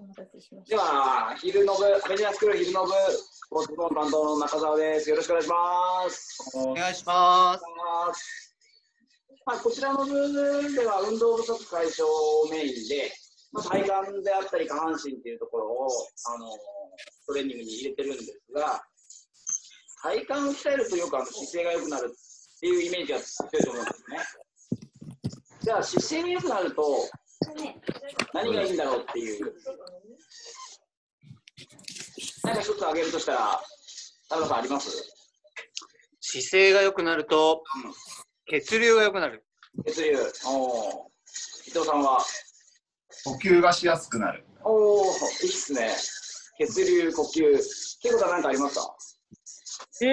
お待たせしましでた。は、昼の部、アメリカスクール昼の部、スポーツ担当の中澤です。よろしくお願いします。お願いします。まあ、こちらの部では運動不足解消メインで、まあ、体幹であったり下半身っていうところをあのトレーニングに入れてるんですが、体幹を鍛えるとよくあの姿勢が良くなるっていうイメージが強いと思うんですね。じゃあ姿勢が良くなると何がいいんだろうっていう。何か一つ挙げるとしたら、田中さんあります？姿勢が良くなると、血流が良くなる。血流。おー伊藤さんは？呼吸がしやすくなる。おお、いいっすね。血流、呼吸。っていうことは何かありますか？疲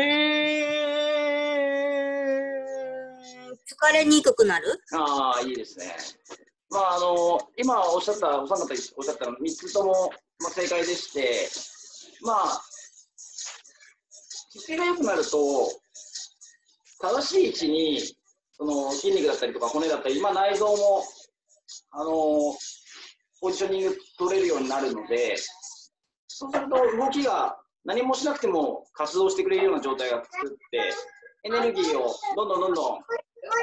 れにくくなる？ああ、いいですね。まあ、あの、今おっしゃった、お三方おっしゃったの3つとも、まあ、正解でして、まあ、姿勢が良くなると、正しい位置に、その筋肉だったりとか骨だったり、今内臓も、あの、ポジショニング取れるようになるので、そうすると動きが何もしなくても活動してくれるような状態が作って、エネルギーをどんどんどんどん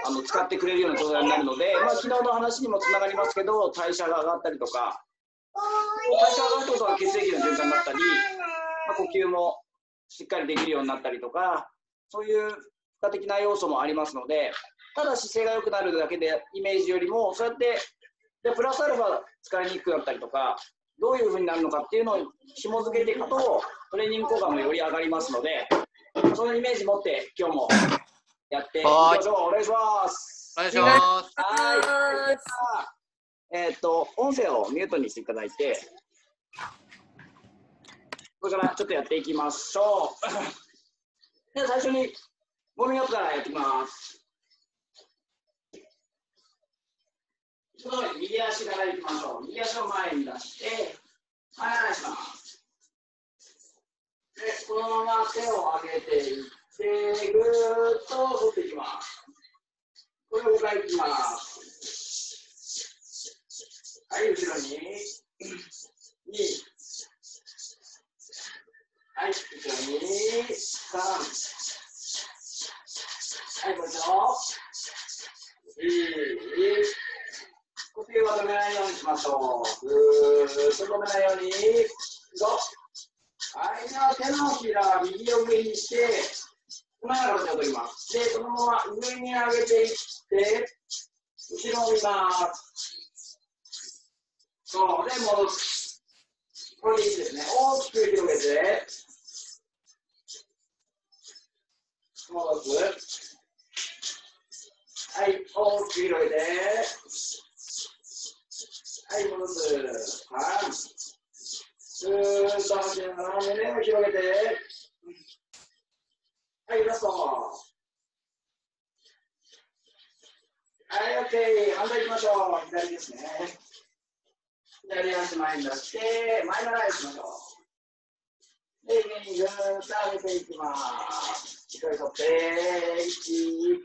あの使ってくれるような状態になるので、まあ、昨日の話にもつながりますけど、代謝が上がったりとか、代謝が上がるってことは血液の循環だったり、まあ、呼吸もしっかりできるようになったりとか、そういう付加的な要素もありますので、ただ姿勢が良くなるだけでイメージよりも、そうやって、でプラスアルファ疲れにくくなったりとか、どういうふうになるのかっていうのを紐付けていくと、トレーニング効果もより上がりますので、そのイメージ持って今日もやっていきましょう。お願いします。お願いします。はい。えーっと、音声をミュートにしていただいて、これからちょっとやっていきましょう。では最初に、ウォーミングアップからやっていきます。右足からいきましょう。右足を前に出して、前離します。で、このまま手を上げていって、ぐーっと取っていきます。これを5回いきます。はい、後ろに。2。はい、後ろに。3。はい、もう一度。4。呼吸は止めないようにしましょう。ぐーっと止めないように。5。はい、では手のひら、右を上にして、このような形を取ります。で、そのまま上に上げていって、後ろを見ます。そう、で、戻す。これでいいです。ね。大きく広げて、戻す。はい、大きく広げて、はい、戻す。はい。ずーっと走りながら胸を広げて、はい、ラスト。はい、オッケー。反対行きましょう。左ですね。左足前に出して、前習いしましょう。で、上にぐーっと上げていきます。しっかりとって、1、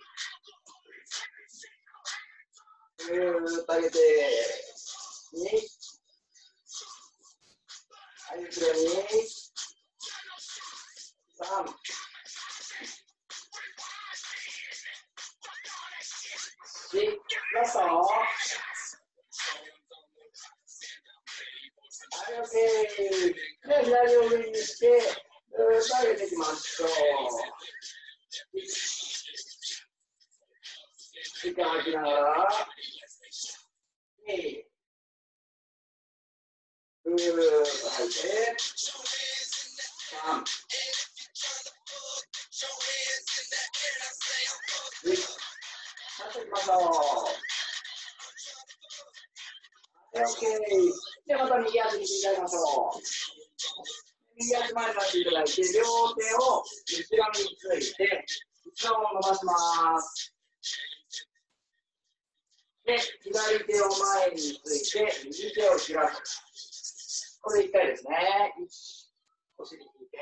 ぐーっと上げて、2、はい、後ろに、3、4、ラスト。はい、OK。で、左を上にして、ずーっと上げていきましょう。息を吐きながら、2、ぐーっと吐い。て、3、4、立ってい。きましょう。はい、OK。で、また右足に切り替えましょう。右足前に出してい。ただい。て、両手を後ろについ。て、後ろを伸ばします。で、左手を前につい。て、右手を開く。これ1回ですね。お尻引いて、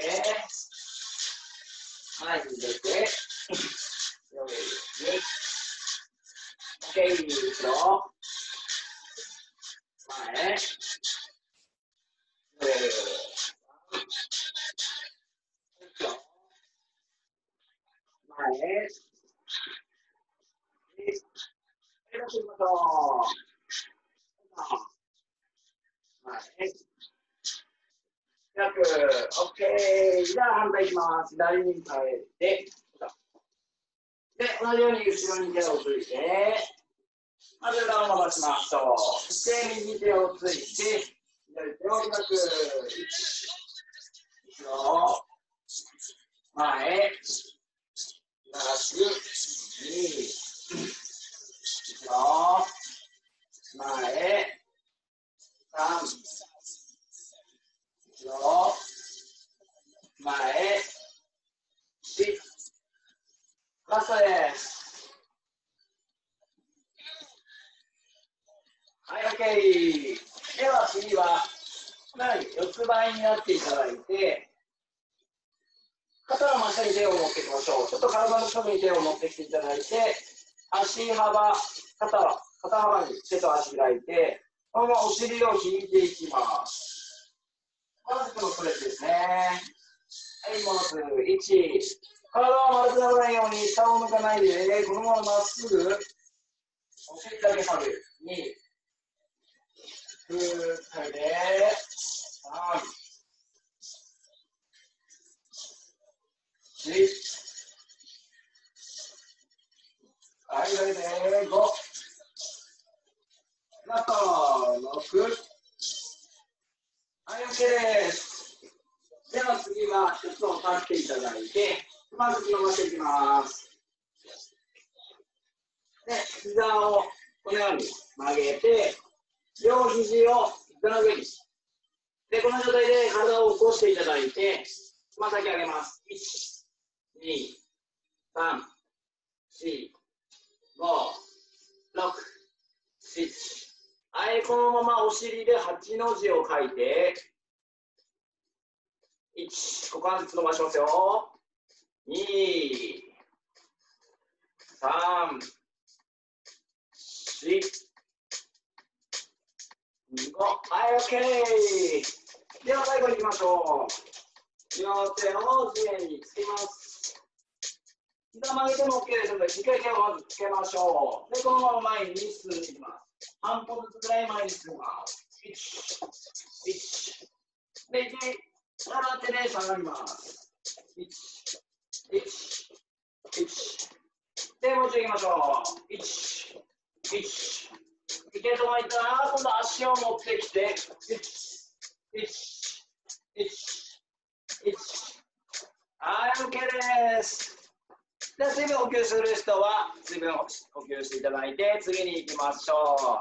前。に出て、4、2、OK、後ろ、前、前、前、出前ましょう。前、開く。OK。じゃあ反対いきます。左に変えて。で、同じように後ろに手をついて、まず裏を伸ばしましょう。そして右手をついて、左手を開く。1、後ろ、前、長く、2、後ろ、前、3、後ろ、前、4、ラストです。はい、OK。では次は、このように四つ倍になっていただいて、肩の真下に手を持っていきましょう。ちょっと体の近くに手を持ってきていただいて、足幅、肩は肩幅に手と足開いて、このままお尻を引いていきます。まずこのストレッチですね。はい、戻す。1、体は丸くならないように下を向かないで、このまままっすぐ、お尻だけ下げる。2、ふーっと上げて、3、4、はい、上げて、5、あと、6、はい、OK です。では次は、ちょっと立っていただいて、まず伸ばしていきます。で、膝をこのように曲げて、両肘を膝の上に。で、この状態で体を起こしていただいて、つま先上げます。1、2、3、4、5、6、7。はい、このままお尻で8の字を書いて、1、股関節伸ばしますよ。2、3、4、5、はい、OK。では最後に行きましょう。両手を地面につけます。膝曲げても OK ですので、しっかり手をまずつけましょう。で、このまま前に進んでいきます。半歩ずつぐらい前に進みます。1、1。で、1、片手で下がります。1、1、1。で、もう一度いきましょう。1、1。いけるとこまでいったら、今度足を持ってきて、1、1、1、1。はい、OK です。では、水分補給する人は、水分補給していただいて、次に行きましょ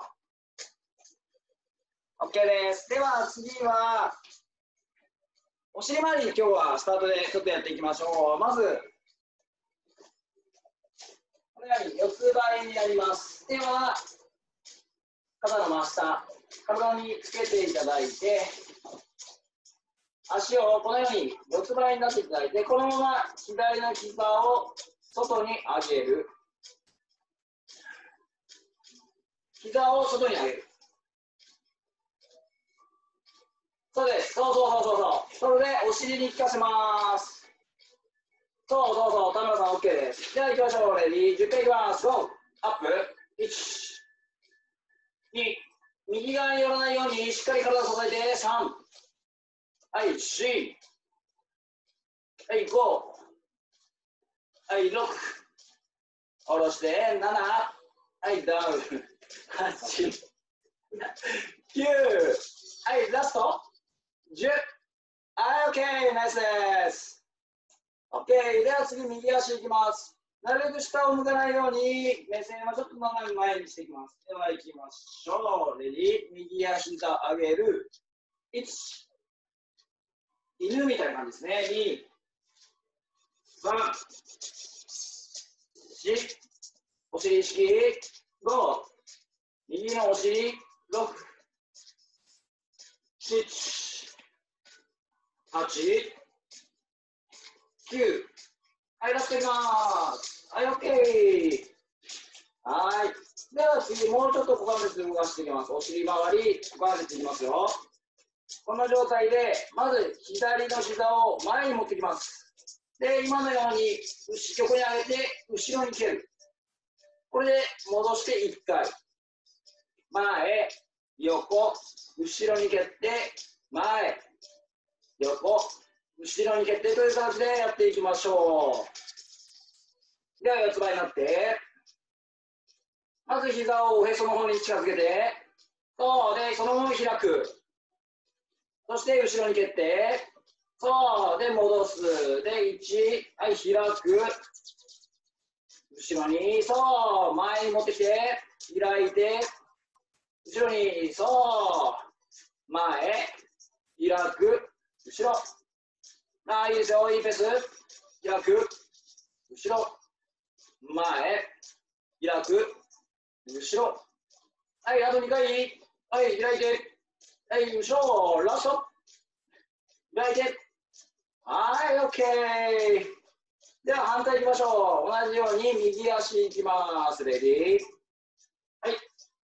う。OK です。では、次は、お尻周り今日はスタートでちょっとやっていきましょう。まず、このように四つ倍になります。では、肩の真下、体につけていただいて、足をこのように四つ倍になっていただいて、このまま左の膝を外に上げる。膝を外に上げる。そうです。そうそうそうそうそう。それでお尻に効かせます。そうそうそう。田村さん OK です。では行きましょう。レディー。10回いきます。ゴー。アップ。1、2、右側に寄らないようにしっかり体を支えて。3、はい、4、はい、5、はい、6、下ろして、7、はい、ダウン、8、9、はい、ラスト、10、はい、OK、ナイスです。OK、では次、右足いきます。なるべく下を向かないように、目線はちょっと斜め前にしていきます。では、行きましょう。レディー、右足が上げる。1、犬みたいな感じですね。2、3、4、お尻意識、5、右のお尻、6、7、8、9、はい、ラストいきます。はい、OK。はい。では次、もうちょっと股関節動かしていきます。お尻周り、股関節いきますよ。この状態で、まず左の膝を前に持ってきます。で、今のように横に上げて、後ろに蹴る。これで戻して1回。前、横、後ろに蹴って、前、横、後ろに蹴ってという形でやっていきましょう。では、四つ倍になって、まず膝をおへその方に近づけて、そう、で、そのまま開く。そして、後ろに蹴って、そう、で、戻す。で、1、はい、開く。後ろに、そう、前に持ってきて、開いて、後ろに、そう、前、開く、後ろ。ああ、いいですよ、いいペース。開く、後ろ、前、開く、後ろ。はい、あと2回。はい、開いて。はい、後ろ、ラスト。開いて。はい、OK。では反対いきましょう。同じように右足いきます。レディー。はい。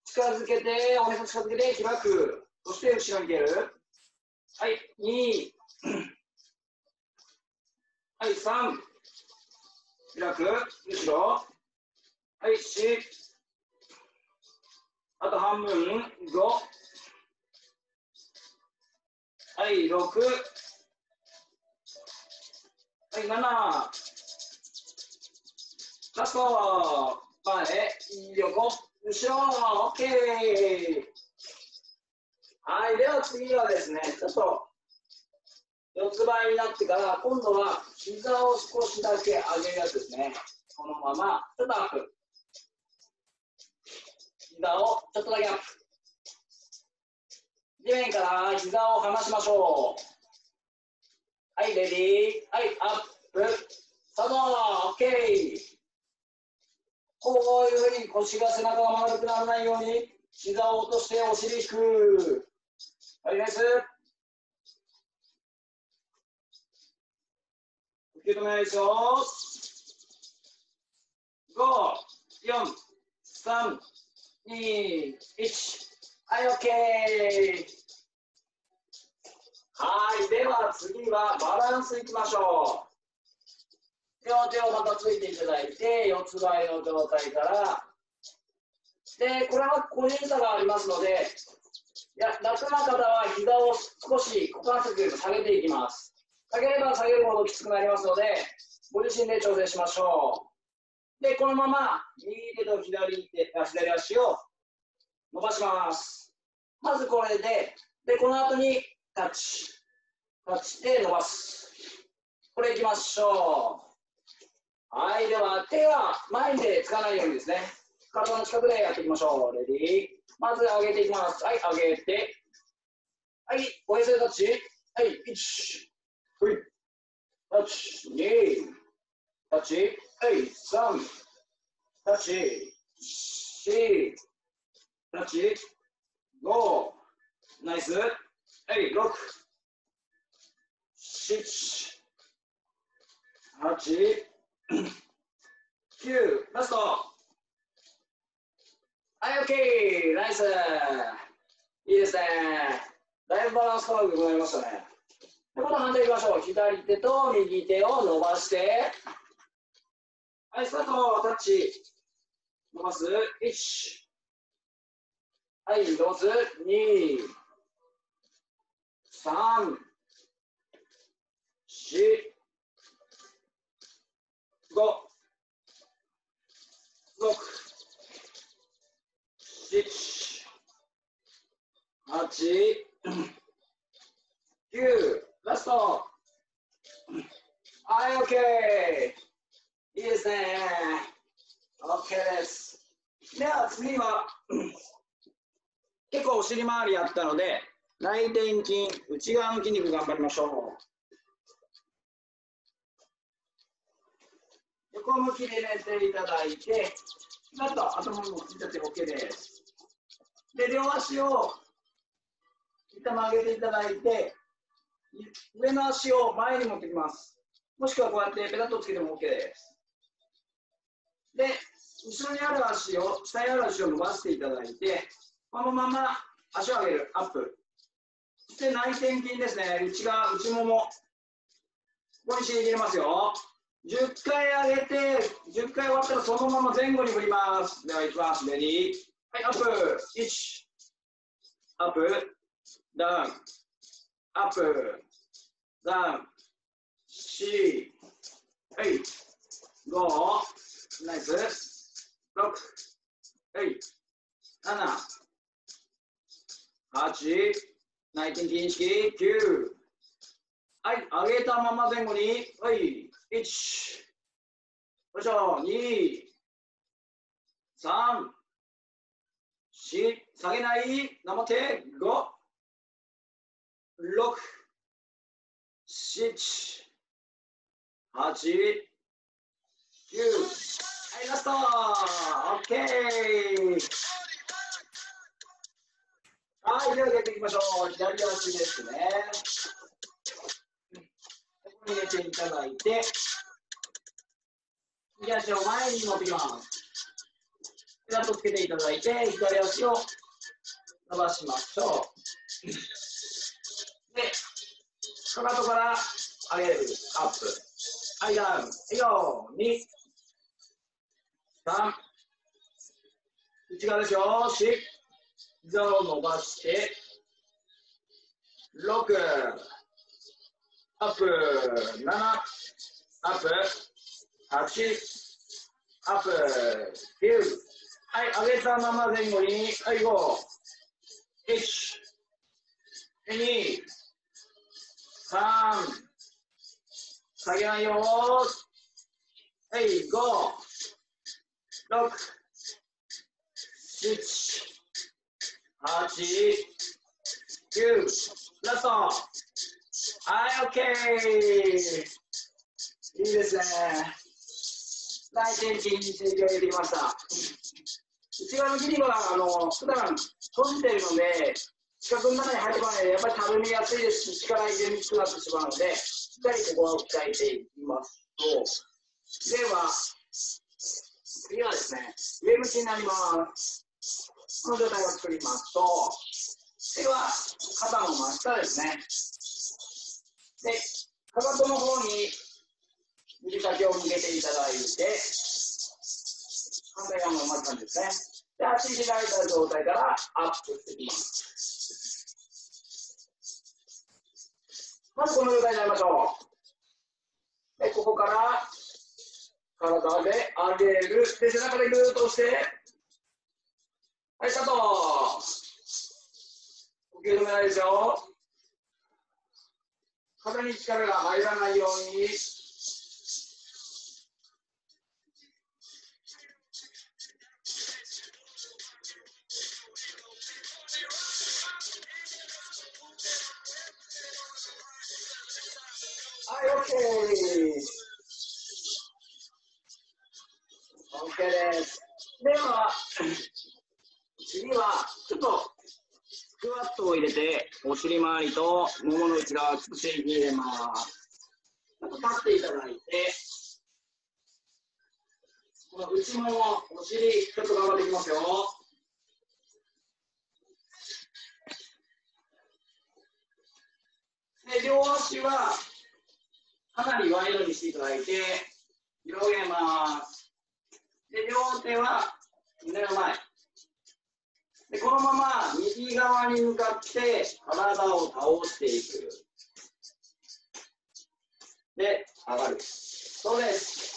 近づけて、おへそ近づけて、開く。そして後ろに蹴る。はい、2。はい、3。開く。後ろ。はい、4。あと半分。5。はい、6。はい、7。ラスト。前、横、後ろ。OK。はい、では次はですね、ちょっと四つ倍になってから、今度は膝を少しだけ上げるやつですね。このまま、ちょっとアップ。膝をちょっとだけアップ。地面から膝を離しましょう。はい、レディー。はい、アップ。その、OK。こういうふうに腰が背中が丸くならないように、膝を落としてお尻引く。はい、ナイス。受け止めないですよ。5、4、3、2、1。はい、OK。はい、では次はバランスいきましょう。両手をまたついていただいて、四つ倍の状態から、で、これは個人差がありますので、いや楽な方は膝を少し股関節よりも下げていきます。下げれば下げるほどきつくなりますので、ご自身で調整しましょう。で、このまま右手と左手あ左足を伸ばします。まずこれで、で、この後にタッチ。タッチで伸ばす。これいきましょう。はい、では手は前でつかないようにですね、体の近くでやっていきましょう。レディー。まず上げていきます。はい、上げて。はい、おへそでタッチ。はい、1、はい、タッチ、2、タッチ、はい、3、タッチ、4、タッチ、5、ナイス。はい、6、7、8、9、ラスト。はい、OK! ナイスいいですね。だいぶバランス感覚になりましたね。で、また反対いきましょう。左手と右手を伸ばして、はい、スタート、タッチ。伸ばす。1。はい、伸ばす。2。3。4。5。6。7。8。9。ラスト。はい、OK。いいですね。OK です。では次は、結構お尻周りやったので、内転筋、内側の筋肉頑張りましょう。横向きで寝ていただいて、ちょっと頭もついちゃって OK です。で、両足を一旦曲げていただいて、上の足を前に持ってきます。もしくはこうやってペタッとつけても OK です。で、後ろにある足を、下にある足を伸ばしていただいて、このまま足を上げる、アップ。そして内転筋ですね、内側、内もも。ここに CD 入れますよ。10回上げて、10回終わったらそのまま前後に振ります。では、いきます。レディー。はい、アップ。1。アップ。ダウン。アップ。ダウン。4。はい。5。ナイス。6。はい。7。8。ナイティン式。9。はい、上げたまま前後に、はい、1、よいしょ、2、3、4、下げない、頑張って、5、6、7、8、9、はい、ラストオッケーはい、では出ていきましょう。左足ですね。ここに入れていただいて、右足を前に持ってきます。ペラッとつけていただいて、左足を伸ばしましょう。で、かかとから上げる、アップ。はい、ダウン。はいよ、2、3、内側ですよ、4、膝を伸ばして、6、アップ、7、アップ、8、アップ、9、はい、上げたまま前後に、はい、5、1、2、3、下げないよはい、5、6、7、9、ラスト。はい、オッケー。いいですね。内転筋に刺激を入れてきました。内側の筋肉は、あの、普段閉じているので、四角の中に入ってこないで、やっぱりたるみやすいですし、力入れにくくなってしまうので、しっかりここを鍛えていきますと、では、次はですね、上向きになります。この状態を作りますと、では、肩の真下ですね。で、かかとの方に指先を向けていただいて、反対側も同じ感じですね。で、足開いた状態からアップしていきます。まずこの状態になりましょう。で、ここから体で上げる。で、背中でぐーっと押して、はい、スタート。呼吸止めないですよ。肩に力が入らないように。はい、OK。OK です。では、次は、ちょっと、スクワットを入れて、お尻周りとももの内側、少し入れます。立っていただいて、この内もも、お尻、ちょっと頑張っていきますよ。で、両足は、かなりワイドにしていただいて、広げます。で、両手は胸の前。で、このまま右側に向かって体を倒していく。で、上がる。そうです。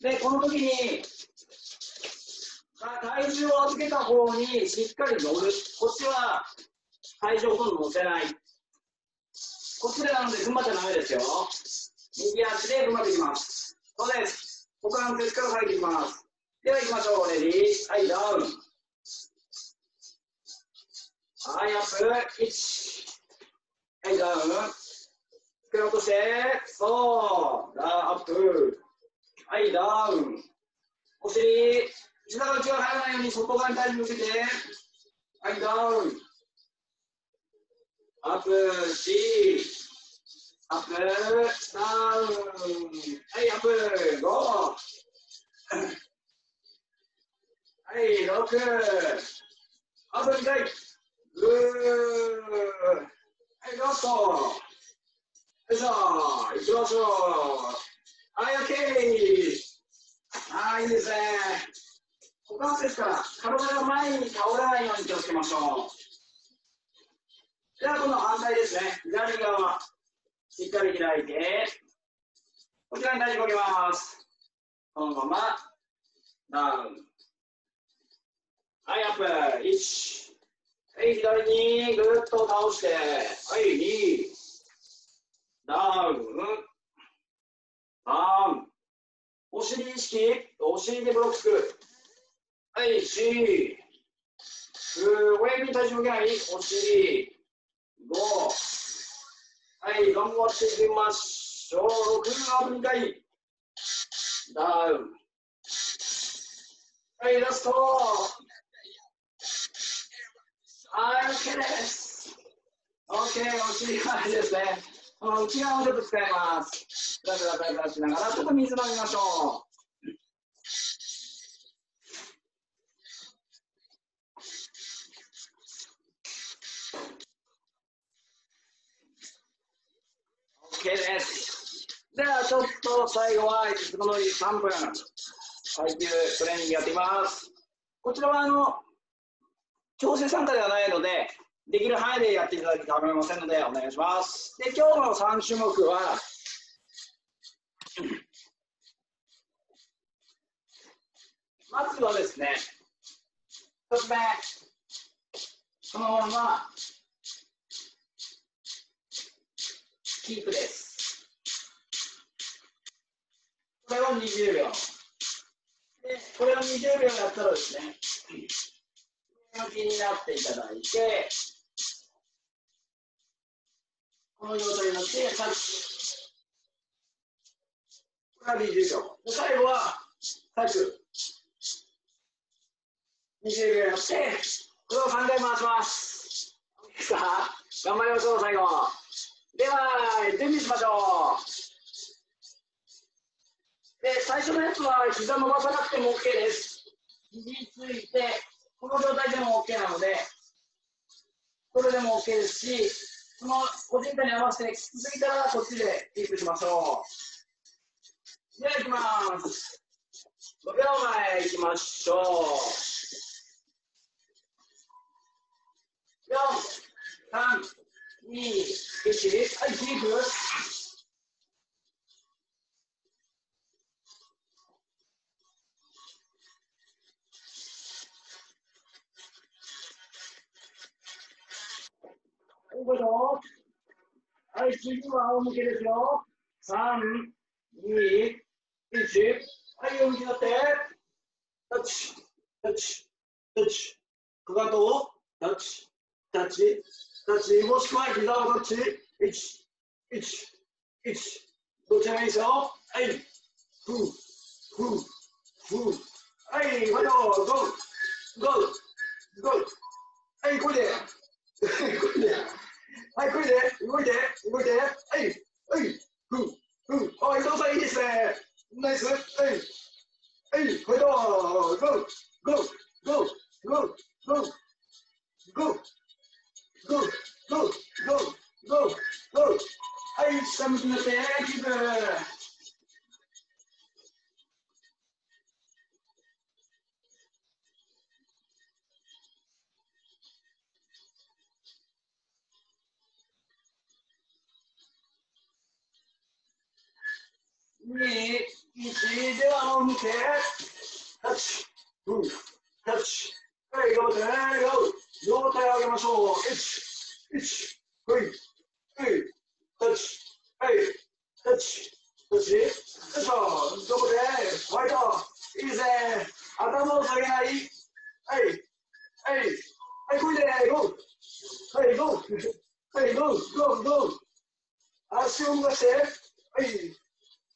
で、この時に、体重を預けた方にしっかり乗る。こっちは体重をほとんど乗せない。こっちでなので踏ん張っちゃダメですよ。右足で踏ん張っていきます。そうです。股関節から下げていきます。では行きましょう。レディー。はい、ダウン。はい、アップ。1。はい、ダウン。スクラ落として。そう。ダアップ。はい、ダウン。お尻。膝が内側入らないように外側に体重向けて。はい、ダウン。アップ。4。アップ。ダウン。はい、アップ。5。はい、6。あと2回。ぐー。はい、ラスト。よいしょ。行きましょう。はい、オッケー。はい、いいですね。股関節から体が前に倒れないように気をつけましょう。では、今度反対ですね。左側。しっかり開いて、こちらに体重をかけます。このまま、ダウン。はい、アップ。1。はい、左にぐっと倒して、はい、2。ダウン。3。お尻意識、お尻でブロック。はい、4。親指に体重向けない、お尻。5。はい、頑張っていきましょう。6アップ2回。ダウン。はい、ラスト。はい、OK です。OK、お尻側ですね。この内側をちょっと使います。ガラガラガラしながら、ちょっと水飲みましょう。OK です。では、ちょっと最後は、いつものように3分、耐久トレーニングやっていきます。こちらは、あの、強制参加ではないので、できる範囲でやっていただき構いませんので、お願いします。で、今日の3種目は、まずはですね、1つ目、そのまま、キープです。これを20秒。で、これを20秒やったらですね、気になっていただいて、この状態になって、タッチ。これは20秒。で最後は、タッチ。20秒やって、これを3回回します。さあ、頑張りましょう、最後。では、準備しましょう。で、最初のやつは膝伸ばさなくても OK です。肘ついて、この状態でも OK なので、これでも OK ですし、その個人差に合わせてきつすぎたらこっちでキープしましょう。では、いきます。5秒前いきましょう。4、3、2、1、はい、キープ。はい、どうぞ。はい、次は仰向けですよ。3、2、1。はい、仰向けになって。タッチ、タッチ、タッチ。かかとをタッチ、タッチ、タッチ。もしくは膝をタッチ。1、1、1。どちらがいいですよ。はい。ふう、ふう、ふう。はい、ファイト、 go、go、go。はい、これで。これで。はい、これで、動いて、動いて、はい、はい、ふん、ふん、あ、伊藤さんいいですね。ナイス、はい、はい、これだ、ゴー、ゴー、2、1では仰向け。タッチ。うん。タッチ。はい、頑張ってね。両手を上げましょう。1、1、はい、はい、タッチ。はい、タッチ。タッチ。よいしょ。どこでファイト。いいですね。頭を下げない。はい、はい、はい、これで、ゴー。はい、ゴー。はい、ゴー、ゴー、ゴー。足を動かして。はい。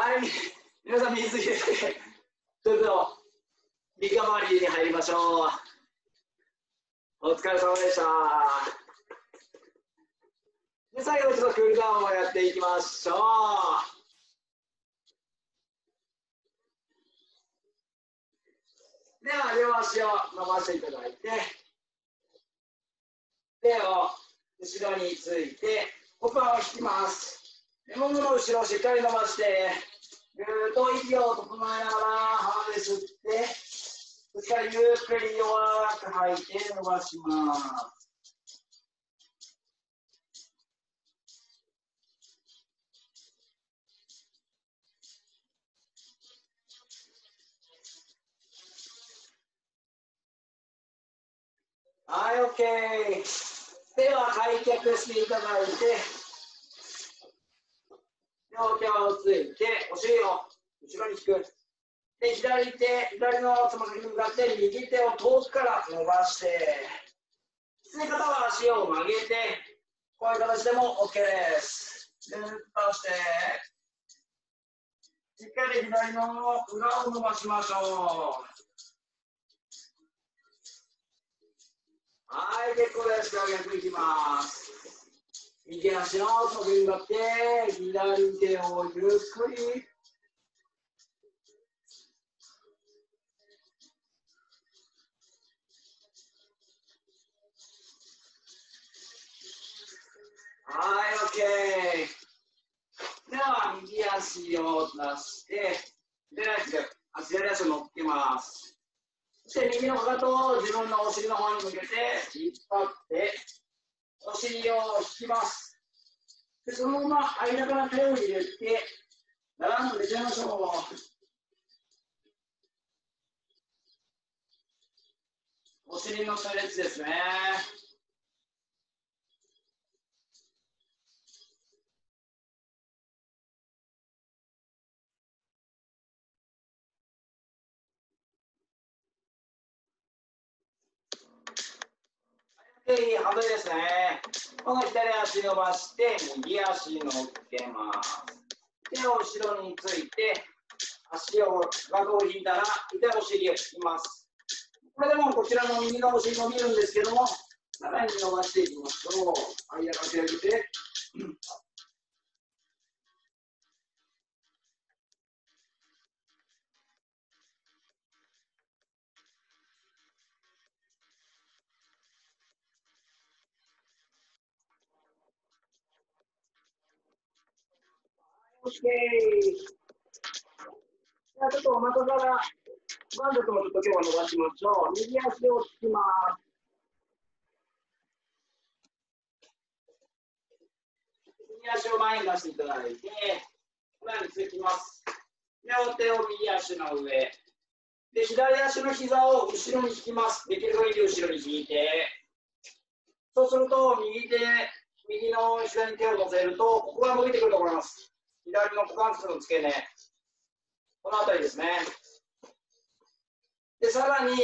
はい。皆さん水入れて、それでは、リカバリーに入りましょう。お疲れ様でした。で、最後ちょっとクールダウンをやっていきましょう。では、両足を伸ばしていただいて、手を後ろについて、股間を引きます。ももの後ろをしっかり伸ばして、ぐっと息を整えながら鼻で吸って、そしたらゆっくり弱く吐いて伸ばします。はい、OK。では開脚していただいて、両手をついて、お尻を後ろに引く。で、左手、左のつま先に向かって、右手を遠くから伸ばして、きつい方は足を曲げて、こういう形でも OK です。ぐーっと倒して、しっかり左の裏を伸ばしましょう。はい、結構です。では逆いきます。右足のつま先に向かって、左手をゆっくり。はい、OK。では、右足を出して、左足で左足を乗っけます。そして右のかかとを自分のお尻の方に向けて引っ張って、お尻を引きます。でそのまま間から手を入れて、並んでちゃいましょう。お尻のストレッチですね。反対ですね。この左足伸ばして、右足乗っけます。手を後ろについて、足を顎を引いたら、腕お尻を引きます。これでもこちらの右のお尻伸びるんですけども、さらに伸ばしていきましょう。間が開けて。OK。じゃあちょっとお腹から、満足もちょっと今日は伸ばしましょう。右足を引きます。右足を前に出していただいて、このように続きます。両手を右足の上。で、左足の膝を後ろに引きます。できる限り後ろに引いて、そうすると、右手、右の膝に手を乗せると、ここが伸びてくると思います。左の股関節の付け根、この辺りですね。で、さらに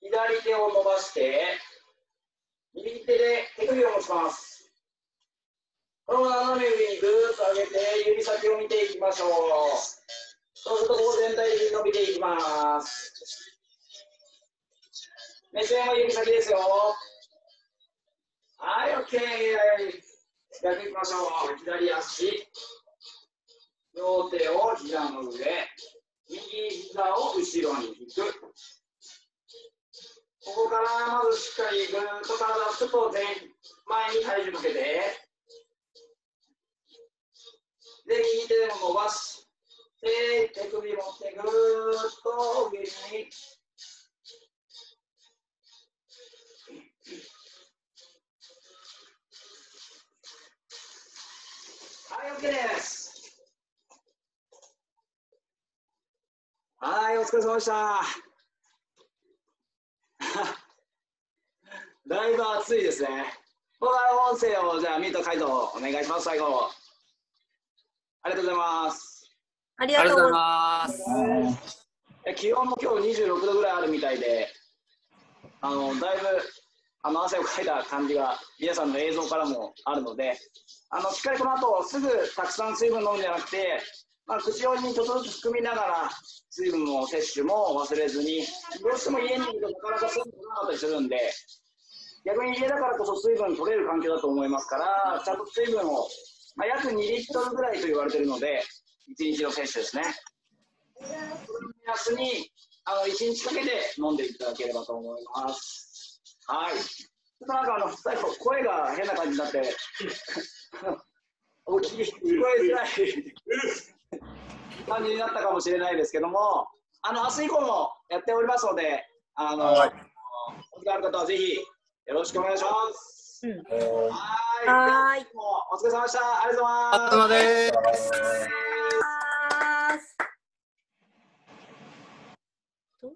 左手を伸ばして、右手で手首を持ちます。この斜め上にぐーっと上げて、指先を見ていきましょう。そうすると、ここ全体的に伸びていきます。目線は指先ですよ。はい、OK。逆に行きましょう。左足。両手を膝の上、右膝を後ろに引く。ここからまずしっかりぐーっと体をちょっと前に体重かけて。で右手でも伸ばして手首持ってぐーっと上に。はい OK です。はいお疲れ様でした だいぶ暑いですね。この音声をじゃあミート回答お願いします、最後。ありがとうございます。ありがとうござざいます。え気温も今日26度ぐらいあるみたいで、あのだいぶあの汗をかいた感じが皆さんの映像からもあるので、あのしっかりこの後すぐたくさん水分飲むんじゃなくて、まあ、口用にちょっとずつ含みながら水分の摂取も忘れずに、どうしても家にいるとなかなか水分取れなかったりするんで、逆に家だからこそ水分取れる環境だと思いますから、ちゃんと水分を、まあ、約2リットルぐらいと言われているので、1日の摂取ですね。それを目安にあの1日かけて飲んでいただければと思います。はい。ちょっとなんかあの最後声が変な感じになって、お聞き聞こえづらい感じになったかもしれないですけども、あの明日以降もやっておりますので、あの、はいお時間ある方はぜひよろしくお願いします。うんはいい。お疲れ様でした。ありがとうございお疲れ様ます。です。ます。と